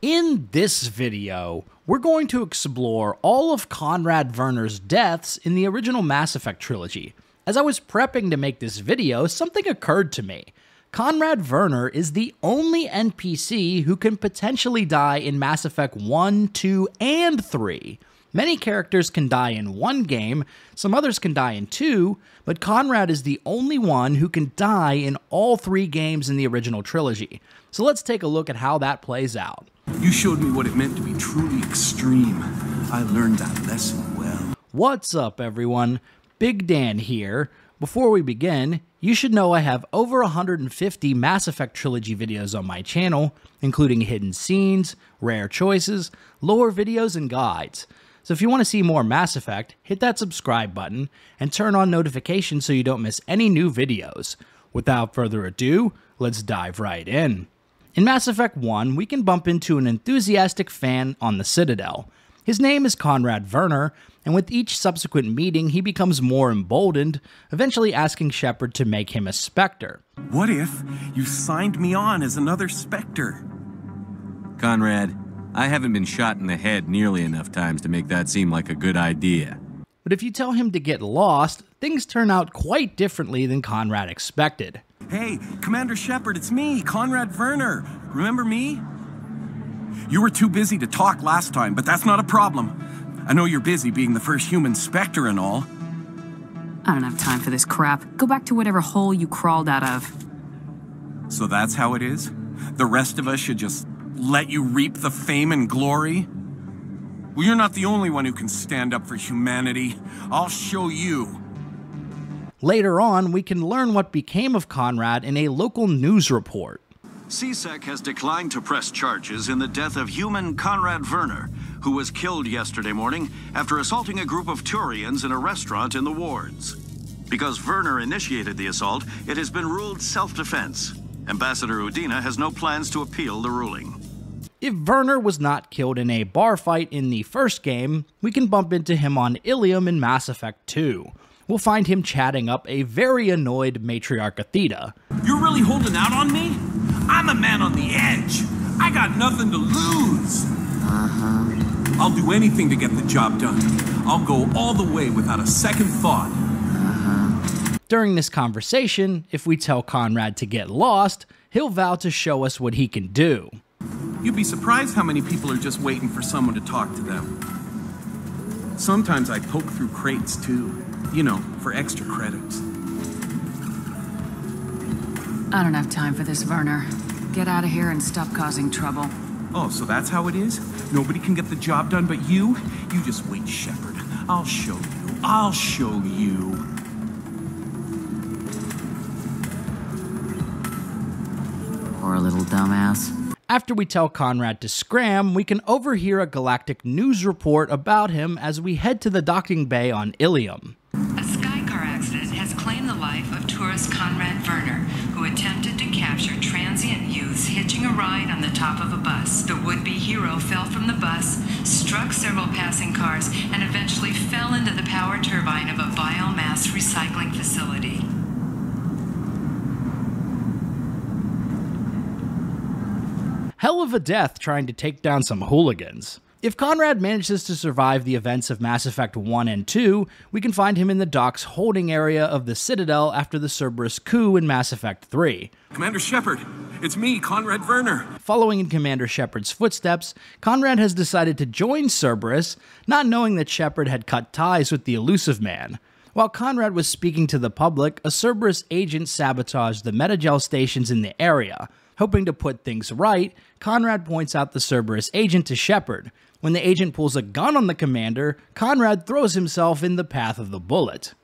In this video, we're going to explore all of Conrad Verner's deaths in the original Mass Effect trilogy. As I was prepping to make this video, something occurred to me. Conrad Verner is the only NPC who can potentially die in Mass Effect 1, 2, and 3. Many characters can die in one game, some others can die in two, but Conrad is the only one who can die in all three games in the original trilogy. So let's take a look at how that plays out. You showed me what it meant to be truly extreme. I learned that lesson well. What's up, everyone? Big Dan here. Before we begin, you should know I have over 150 Mass Effect Trilogy videos on my channel, including hidden scenes, rare choices, lore videos, and guides. So if you want to see more Mass Effect, hit that subscribe button and turn on notifications so you don't miss any new videos. Without further ado, let's dive right in. In Mass Effect 1, we can bump into an enthusiastic fan on the Citadel. His name is Conrad Verner, and with each subsequent meeting, he becomes more emboldened, eventually asking Shepard to make him a Spectre. What if you signed me on as another Spectre? Conrad, I haven't been shot in the head nearly enough times to make that seem like a good idea. But if you tell him to get lost, things turn out quite differently than Conrad expected. Hey, Commander Shepard, it's me, Conrad Verner. Remember me? You were too busy to talk last time, but that's not a problem. I know you're busy being the first human Spectre and all. I don't have time for this crap. Go back to whatever hole you crawled out of. So that's how it is? The rest of us should just let you reap the fame and glory? Well, you're not the only one who can stand up for humanity. I'll show you. Later on, we can learn what became of Conrad in a local news report. C-Sec has declined to press charges in the death of human Conrad Verner, who was killed yesterday morning after assaulting a group of Turians in a restaurant in the wards. Because Verner initiated the assault, it has been ruled self-defense. Ambassador Udina has no plans to appeal the ruling. If Verner was not killed in a bar fight in the first game, we can bump into him on Illium in Mass Effect 2. We'll find him chatting up a very annoyed matriarch Aethyta. You're really holding out on me? I'm a man on the edge. I got nothing to lose. Uh-huh. I'll do anything to get the job done. I'll go all the way without a second thought. Uh-huh. During this conversation, if we tell Conrad to get lost, he'll vow to show us what he can do. You'd be surprised how many people are just waiting for someone to talk to them. Sometimes I poke through crates too, you know, for extra credits. I don't have time for this, Verner. Get out of here and stop causing trouble. Oh, so that's how it is? Nobody can get the job done but you? You just wait, Shepard. I'll show you. I'll show you. Poor little dumbass. After we tell Conrad to scram, we can overhear a galactic news report about him as we head to the docking bay on Illium. Accident has claimed the life of tourist Conrad Verner, who attempted to capture transient youths hitching a ride on the top of a bus. The would-be hero fell from the bus, struck several passing cars, and eventually fell into the power turbine of a biomass recycling facility. Hell of a death trying to take down some hooligans. If Conrad manages to survive the events of Mass Effect 1 and 2, we can find him in the docks holding area of the Citadel after the Cerberus coup in Mass Effect 3. Commander Shepard, it's me, Conrad Verner. Following in Commander Shepard's footsteps, Conrad has decided to join Cerberus, not knowing that Shepard had cut ties with the Illusive Man. While Conrad was speaking to the public, a Cerberus agent sabotaged the Medi-Gel stations in the area. Hoping to put things right, Conrad points out the Cerberus agent to Shepard. When the agent pulls a gun on the commander, Conrad throws himself in the path of the bullet.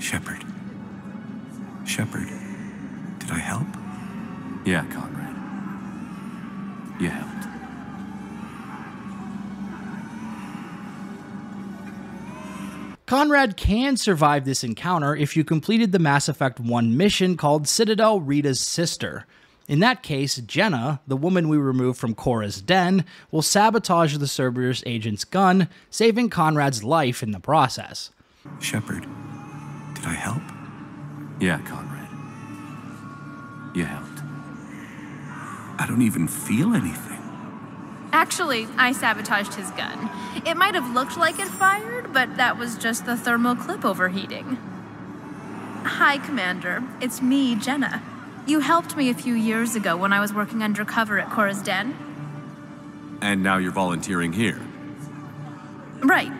Shepard. Shepard. Did I help? Yeah, Conrad. You helped. Conrad can survive this encounter if you completed the Mass Effect 1 mission called Citadel Rita's Sister. In that case, Jenna, the woman we removed from Chora's den, will sabotage the Cerberus agent's gun, saving Conrad's life in the process. Shepard, did I help? Yeah, Conrad. You helped. I don't even feel anything. Actually, I sabotaged his gun. It might have looked like it fired, but that was just the thermal clip overheating. Hi, Commander. It's me, Jenna. You helped me a few years ago when I was working undercover at Chora's Den. And now you're volunteering here. Right.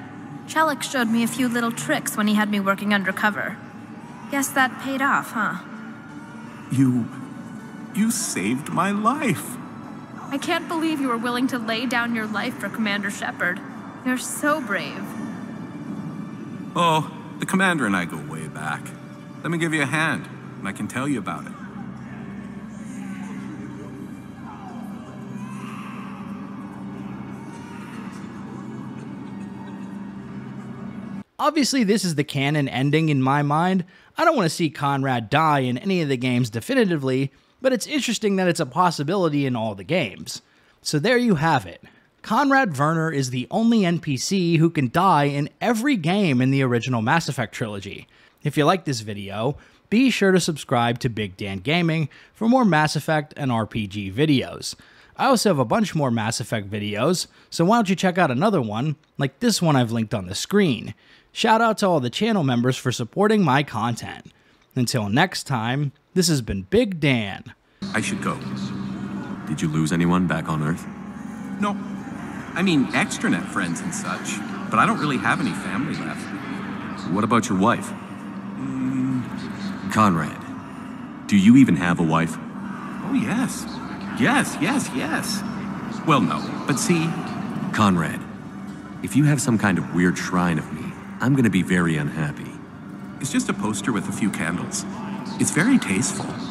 Chellick showed me a few little tricks when he had me working undercover. Guess that paid off, huh? You. You saved my life. I can't believe you were willing to lay down your life for Commander Shepard. You're so brave. Oh, the commander and I go way back. Let me give you a hand, and I can tell you about it. Obviously, this is the canon ending in my mind. I don't want to see Conrad die in any of the games definitively, but it's interesting that it's a possibility in all the games. So there you have it. Conrad Verner is the only NPC who can die in every game in the original Mass Effect trilogy. If you like this video, be sure to subscribe to Big Dan Gaming for more Mass Effect and RPG videos. I also have a bunch more Mass Effect videos, so why don't you check out another one, like this one I've linked on the screen. Shout out to all the channel members for supporting my content. Until next time, this has been Big Dan. I should go. Did you lose anyone back on Earth? No. I mean, extranet friends and such, but I don't really have any family left. What about your wife? Mm. Conrad, do you even have a wife? Oh, yes. Yes, yes, yes. Well, no, but see, Conrad, if you have some kind of weird shrine of me, I'm gonna be very unhappy. it's just a poster with a few candles. It's very tasteful.